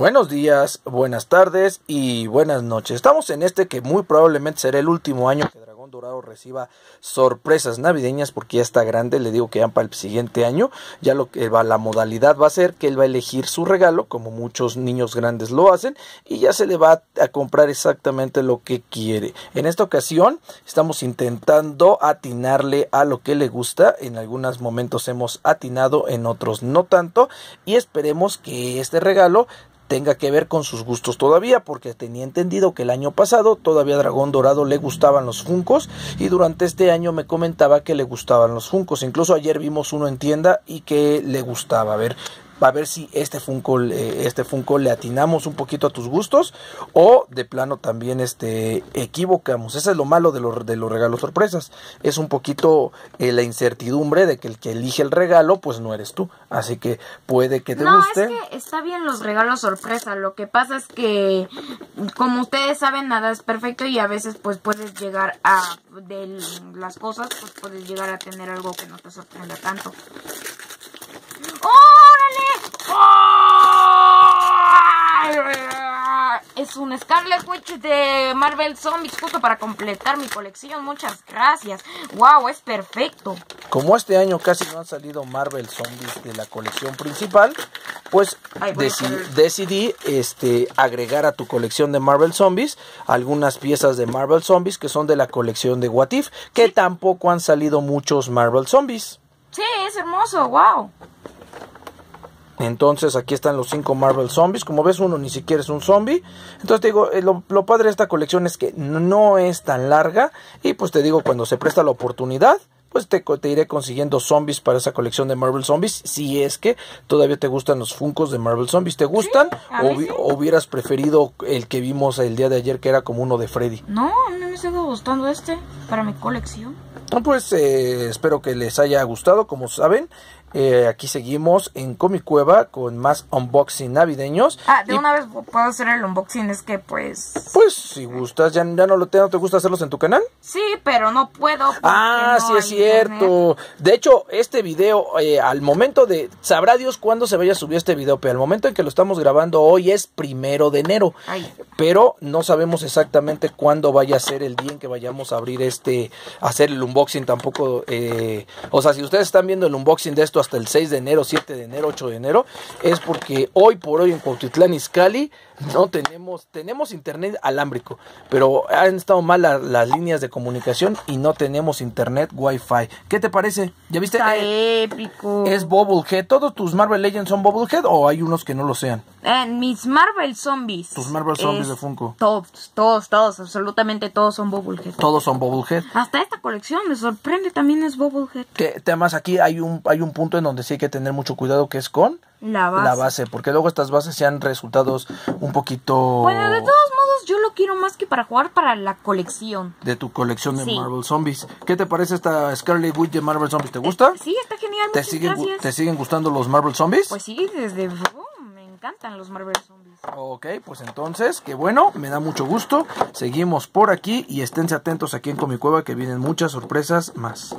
Buenos días, buenas tardes y buenas noches. Estamos en este que muy probablemente será el último año que Dragón Dorado reciba sorpresas navideñas porque ya está grande, le digo que ya para el siguiente año, ya lo que va la modalidad va a ser que él va a elegir su regalo como muchos niños grandes lo hacen y ya se le va a comprar exactamente lo que quiere. En esta ocasión estamos intentando atinarle a lo que le gusta, en algunos momentos hemos atinado, en otros no tanto y esperemos que este regalo tenga que ver con sus gustos todavía, porque tenía entendido que el año pasado todavía Dragón Dorado le gustaban los Funcos y durante este año me comentaba que le gustaban los Funcos. Incluso ayer vimos uno en tienda y que le gustaba. A ver, a ver si este Funko, este Funko le atinamos un poquito a tus gustos o de plano también este, equivocamos. Eso es lo malo de los, de los regalos sorpresas. Es un poquito eh, la incertidumbre de que el que elige el regalo pues no eres tú. Así que puede que te guste. Es que está bien los regalos sorpresa. Lo que pasa es que como ustedes saben nada es perfecto y a veces pues puedes llegar a de las cosas pues puedes llegar a tener algo que no te sorprenda tanto. Es un Scarlet Witch de Marvel Zombies justo para completar mi colección. Muchas gracias. Wow, es perfecto. Como este año casi no han salido Marvel Zombies de la colección principal, pues decidí este, agregar a tu colección de Marvel Zombies algunas piezas de Marvel Zombies que son de la colección de What If, que tampoco han salido muchos Marvel Zombies. Sí, es hermoso, wow. Entonces aquí están los cinco Marvel Zombies. Como ves, uno ni siquiera es un zombie. Entonces te digo, eh, lo, padre de esta colección es que no es tan larga. Y pues te digo, cuando se presta la oportunidad, pues te, te, iré consiguiendo zombies para esa colección de Marvel Zombies. Si es que todavía te gustan los Funcos de Marvel Zombies. ¿Te gustan? o, hubieras preferido el que vimos el día de ayer, que era como uno de Freddy? No, a mí me está gustando este para mi colección. Pues eh, espero que les haya gustado. Como saben, eh, aquí seguimos en Comic Cueva con más unboxing navideños. Ah, de una vez puedo hacer el unboxing, es que pues... Pues si gustas, ¿ya, ya no, lo te, no te gusta hacerlos en tu canal? Sí, pero no puedo. Ah, sí es cierto. De hecho, este video, eh, al momento de... Sabrá Dios cuándo se vaya a subir este video, pero al momento en que lo estamos grabando hoy es primero de enero. Pero no sabemos exactamente cuándo vaya a ser el día en que vayamos a abrir este... hacer el unboxing tampoco... Eh, o sea, si ustedes están viendo el unboxing de esto hasta el 6 de enero, 7 de enero, 8 de enero, es porque hoy por hoy en Cuautitlán Izcalli no tenemos, tenemos internet alámbrico, pero han estado mal las líneas de comunicación y no tenemos internet wifi. ¿Qué te parece? ¿Ya viste? Está eh, épico. Es Bubblehead. ¿Todos tus Marvel Legends son Bubblehead o hay unos que no lo sean? En mis Marvel Zombies. Tus Marvel Zombies de Funko. Todos, todos, todos, absolutamente todos son Bubblehead. Todos son Bubblehead. Hasta esta colección me sorprende también es Bubblehead. Que además aquí hay un, hay un punto en donde sí hay que tener mucho cuidado que es con la base. La base, porque luego estas bases se han resultados un poquito... Bueno, de todos modos yo lo quiero más que para jugar para la colección. De tu colección de Marvel Zombies. ¿Qué te parece esta Scarlet Witch de Marvel Zombies? ¿Te gusta? Eh, sí, está genial. ¿Te siguen, ¿Te siguen gustando los Marvel Zombies? Pues sí, desde... me encantan los Marvel Zombies. Ok, pues entonces, qué bueno, me da mucho gusto. Seguimos por aquí y esténse atentos aquí en Comicueva que vienen muchas sorpresas más.